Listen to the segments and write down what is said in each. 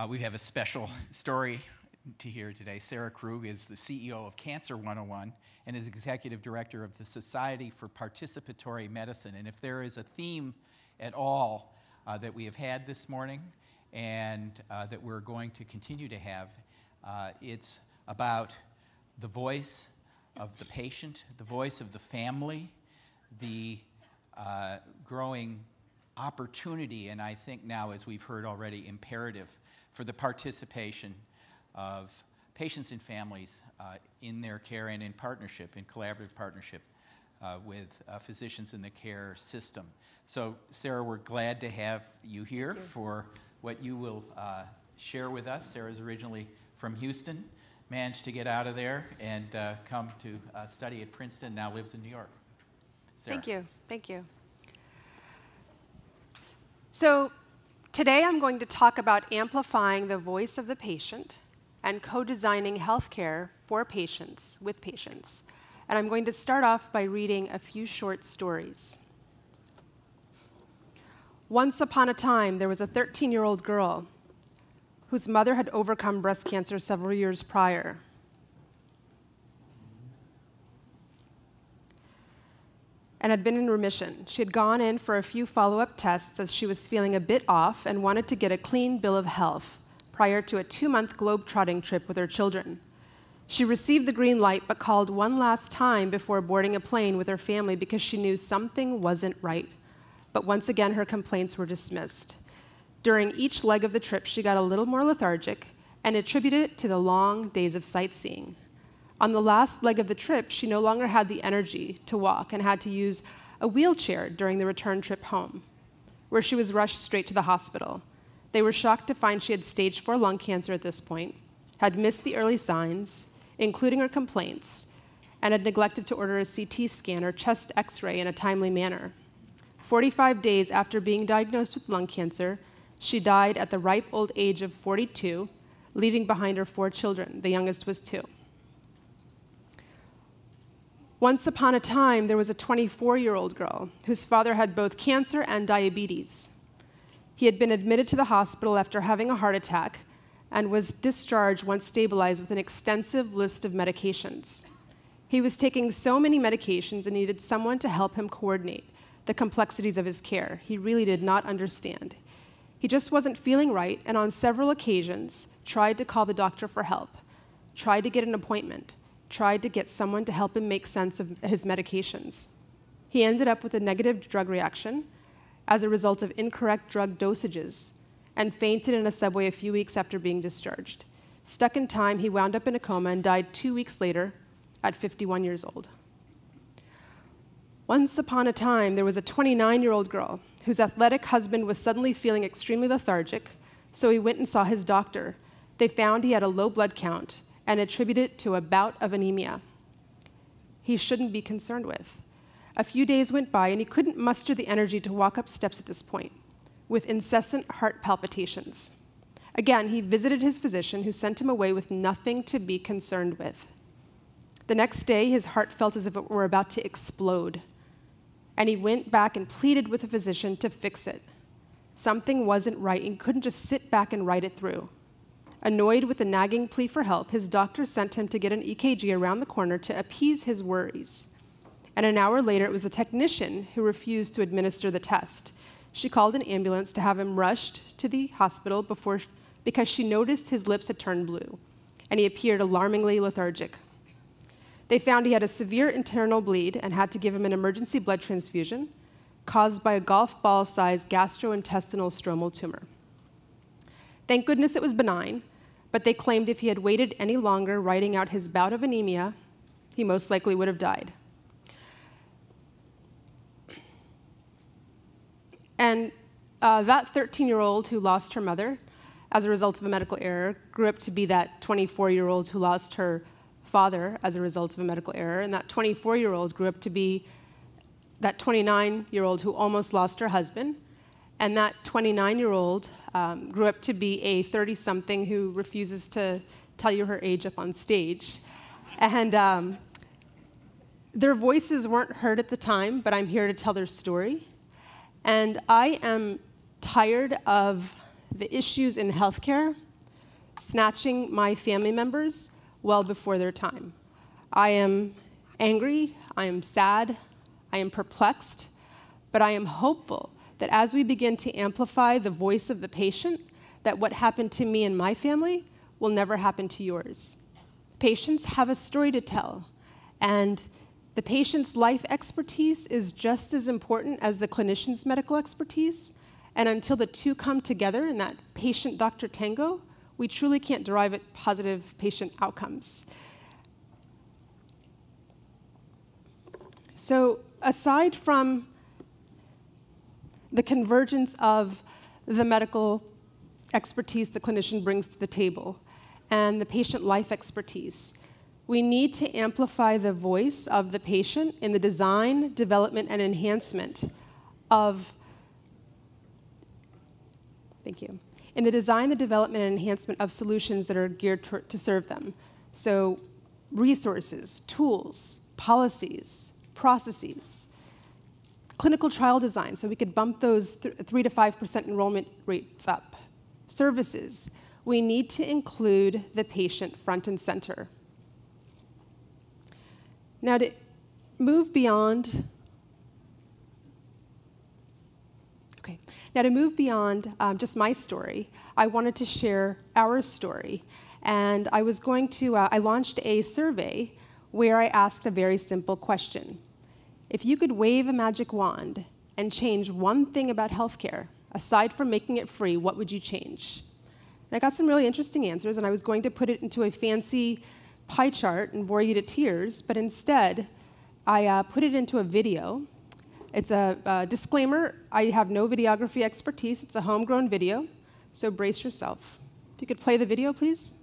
Uh, we have a special story to hear today. Sarah Krug is the CEO of Cancer 101 and is executive director of the Society for Participatory Medicine. And if there is a theme at all uh, that we have had this morning and uh, that we're going to continue to have, uh, it's about the voice of the patient, the voice of the family, the uh, growing opportunity, and I think now, as we've heard already, imperative for the participation of patients and families uh, in their care and in partnership, in collaborative partnership uh, with uh, physicians in the care system. So, Sarah, we're glad to have you here you. for what you will uh, share with us. Sarah's originally from Houston, managed to get out of there and uh, come to uh, study at Princeton, now lives in New York. Sarah. Thank you. Thank you. So, today I'm going to talk about amplifying the voice of the patient and co designing healthcare for patients with patients. And I'm going to start off by reading a few short stories. Once upon a time, there was a 13 year old girl whose mother had overcome breast cancer several years prior. And had been in remission. She had gone in for a few follow up tests as she was feeling a bit off and wanted to get a clean bill of health prior to a two month globe-trotting trip with her children. She received the green light but called one last time before boarding a plane with her family because she knew something wasn't right. But once again, her complaints were dismissed. During each leg of the trip, she got a little more lethargic and attributed it to the long days of sightseeing. On the last leg of the trip, she no longer had the energy to walk and had to use a wheelchair during the return trip home, where she was rushed straight to the hospital. They were shocked to find she had stage 4 lung cancer at this point, had missed the early signs, including her complaints, and had neglected to order a CT scan or chest x ray in a timely manner. 45 days after being diagnosed with lung cancer, she died at the ripe old age of 42, leaving behind her four children. The youngest was two. Once upon a time, there was a 24 year old girl whose father had both cancer and diabetes. He had been admitted to the hospital after having a heart attack and was discharged once stabilized with an extensive list of medications. He was taking so many medications and needed someone to help him coordinate the complexities of his care. He really did not understand. He just wasn't feeling right, and on several occasions tried to call the doctor for help, tried to get an appointment, tried to get someone to help him make sense of his medications. He ended up with a negative drug reaction as a result of incorrect drug dosages and fainted in a subway a few weeks after being discharged. Stuck in time, he wound up in a coma and died two weeks later at 51 years old. Once upon a time, there was a 29 year old girl whose athletic husband was suddenly feeling extremely lethargic, so he went and saw his doctor. They found he had a low blood count and attributed it to a bout of anemia he shouldn't be concerned with. A few days went by, and he couldn't muster the energy to walk up steps at this point, with incessant heart palpitations. Again, he visited his physician, who sent him away with nothing to be concerned with. The next day, his heart felt as if it were about to explode, and he went back and pleaded with the physician to fix it. Something wasn't right and couldn't just sit back and write it through. Annoyed with the nagging plea for help, his doctor sent him to get an EKG around the corner to appease his worries and an hour later, it was the technician who refused to administer the test. She called an ambulance to have him rushed to the hospital before, because she noticed his lips had turned blue, and he appeared alarmingly lethargic. They found he had a severe internal bleed and had to give him an emergency blood transfusion caused by a golf ball sized gastrointestinal stromal tumor. Thank goodness it was benign, but they claimed if he had waited any longer writing out his bout of anemia, he most likely would have died. And uh, that 13 year old who lost her mother as a result of a medical error grew up to be that 24 year old who lost her father as a result of a medical error. And that 24 year old grew up to be that 29 year old who almost lost her husband. And that 29 year old um, grew up to be a 30 something who refuses to tell you her age up on stage. And um, their voices weren't heard at the time, but I'm here to tell their story. And I am tired of the issues in healthcare snatching my family members well before their time. I am angry, I am sad, I am perplexed, but I am hopeful that as we begin to amplify the voice of the patient, that what happened to me and my family will never happen to yours. Patients have a story to tell, and the patient's life expertise is just as important as the clinician's medical expertise. And until the two come together in that patient doctor tango, we truly can't derive positive patient outcomes. So, aside from the convergence of the medical expertise the clinician brings to the table and the patient life expertise, we need to amplify the voice of the patient in the design, development, and enhancement of, thank you, in the design, the development, and enhancement of solutions that are geared to, to serve them. So, resources, tools, policies, processes, clinical trial design, so we could bump those th 3 to 5% enrollment rates up, services. We need to include the patient front and center. Now, to move beyond, okay, now to move beyond um, just my story, I wanted to share our story. And I was going to, uh, I launched a survey where I asked a very simple question. If you could wave a magic wand and change one thing about healthcare, aside from making it free, what would you change? And I got some really interesting answers, and I was going to put it into a fancy pie chart and bore you to tears, but instead, I uh, put it into a video. It's a, a disclaimer I have no videography expertise, it's a homegrown video, so brace yourself. If you could play the video, please.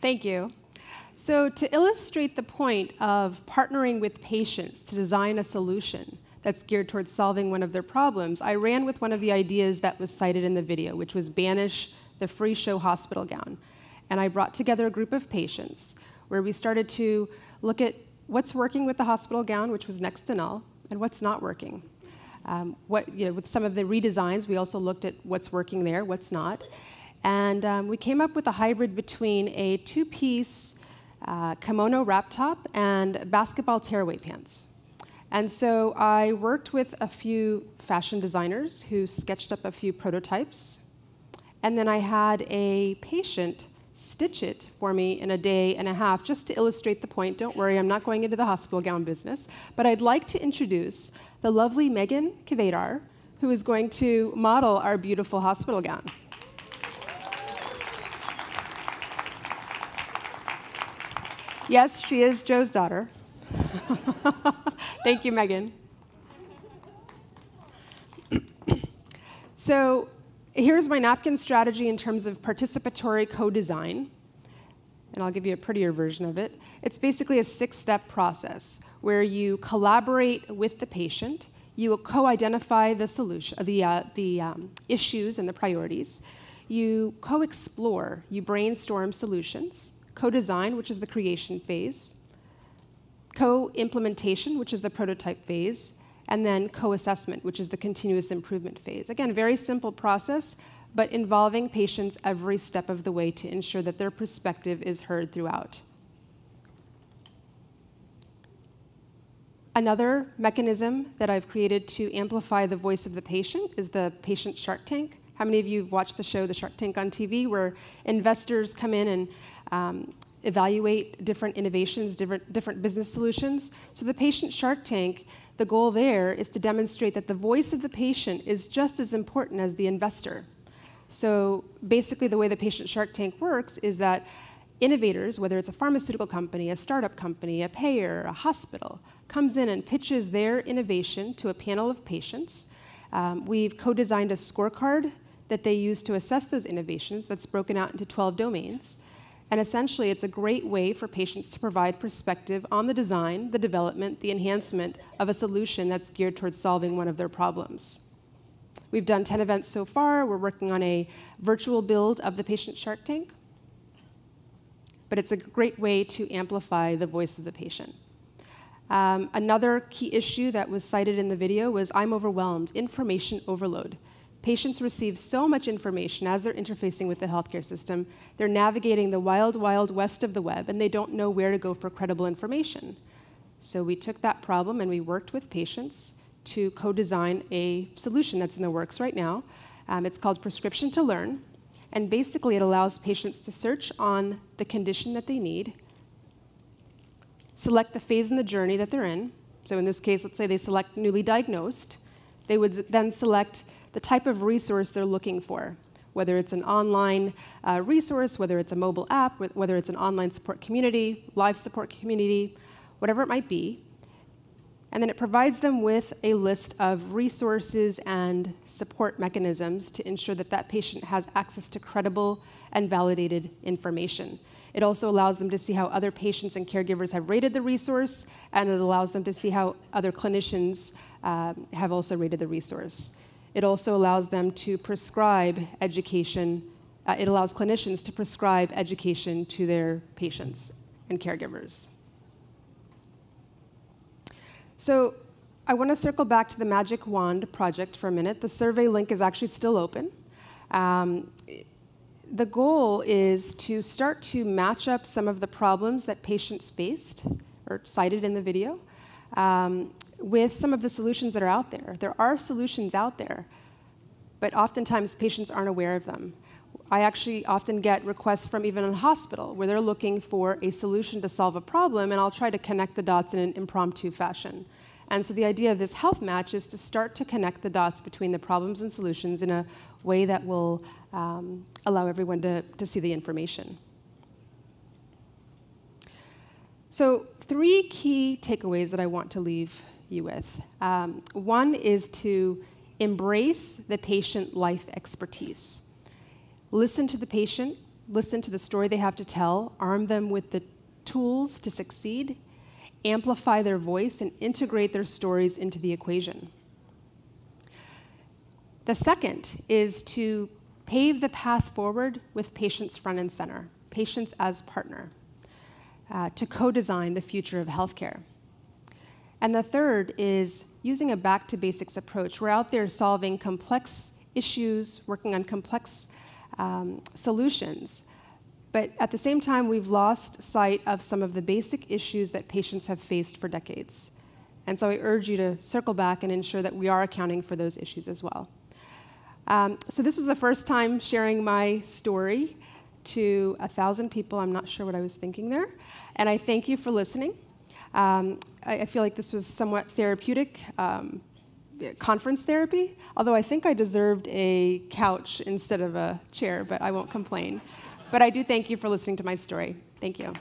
Thank you. So, to illustrate the point of partnering with patients to design a solution that's geared towards solving one of their problems, I ran with one of the ideas that was cited in the video, which was banish the free show hospital gown. And I brought together a group of patients where we started to look at what's working with the hospital gown, which was next to null, and what's not working. Um, what, you know, with some of the redesigns, we also looked at what's working there, what's not. And um, we came up with a hybrid between a two piece uh, kimono wrap top and basketball tearaway pants. And so I worked with a few fashion designers who sketched up a few prototypes. And then I had a patient stitch it for me in a day and a half just to illustrate the point. Don't worry, I'm not going into the hospital gown business. But I'd like to introduce the lovely Megan Kvedar, who is going to model our beautiful hospital gown. Yes, she is Joe's daughter. Thank you, Megan. so here's my napkin strategy in terms of participatory co-design, and I'll give you a prettier version of it. It's basically a six-step process where you collaborate with the patient, you co-identify the solution, the, uh, the um, issues and the priorities, you co-explore, you brainstorm solutions, co-design, which is the creation phase, co-implementation, which is the prototype phase, and then co-assessment, which is the continuous improvement phase. Again, very simple process, but involving patients every step of the way to ensure that their perspective is heard throughout. Another mechanism that I've created to amplify the voice of the patient is the patient Shark Tank. How many of you have watched the show The Shark Tank on TV, where investors come in and um, evaluate different innovations, different, different business solutions? So the patient Shark Tank the goal there is to demonstrate that the voice of the patient is just as important as the investor. So basically, the way the patient Shark Tank works is that innovators, whether it's a pharmaceutical company, a startup company, a payer, a hospital, comes in and pitches their innovation to a panel of patients. Um, we've co designed a scorecard that they use to assess those innovations that's broken out into 12 domains. And essentially, it's a great way for patients to provide perspective on the design, the development, the enhancement of a solution that's geared towards solving one of their problems. We've done 10 events so far. We're working on a virtual build of the patient Shark Tank. But it's a great way to amplify the voice of the patient. Um, another key issue that was cited in the video was I'm overwhelmed, information overload. Patients receive so much information as they're interfacing with the healthcare system. They're navigating the wild, wild west of the web, and they don't know where to go for credible information. So we took that problem and we worked with patients to co design a solution that's in the works right now. Um, it's called Prescription to Learn. And basically, it allows patients to search on the condition that they need, select the phase in the journey that they're in. So, in this case, let's say they select newly diagnosed. They would then select the type of resource they're looking for, whether it's an online uh, resource, whether it's a mobile app, whether it's an online support community, live support community, whatever it might be. And then it provides them with a list of resources and support mechanisms to ensure that that patient has access to credible and validated information. It also allows them to see how other patients and caregivers have rated the resource, and it allows them to see how other clinicians uh, have also rated the resource. It also allows them to prescribe education. Uh, it allows clinicians to prescribe education to their patients and caregivers. So I want to circle back to the Magic Wand project for a minute. The survey link is actually still open. Um, the goal is to start to match up some of the problems that patients faced or cited in the video um, with some of the solutions that are out there. There are solutions out there, but oftentimes patients aren't aware of them. I actually often get requests from even a hospital where they're looking for a solution to solve a problem, and I'll try to connect the dots in an impromptu fashion. And so the idea of this health match is to start to connect the dots between the problems and solutions in a way that will um, allow everyone to, to see the information. So, three key takeaways that I want to leave you with. Um, one is to embrace the patient life expertise. Listen to the patient, listen to the story they have to tell, arm them with the tools to succeed, amplify their voice, and integrate their stories into the equation. The second is to pave the path forward with patients front and center, patients as partner, uh, to co design the future of healthcare. And the third is using a back to basics approach. We're out there solving complex issues, working on complex um, solutions. But at the same time, we've lost sight of some of the basic issues that patients have faced for decades. And so I urge you to circle back and ensure that we are accounting for those issues as well. Um, so this was the first time sharing my story to a thousand people. I'm not sure what I was thinking there. And I thank you for listening. Um, I, I, feel like this was somewhat therapeutic. Um, conference therapy, although I think I deserved a couch instead of a chair, but I won't complain. But I do thank you for listening to my story. Thank you.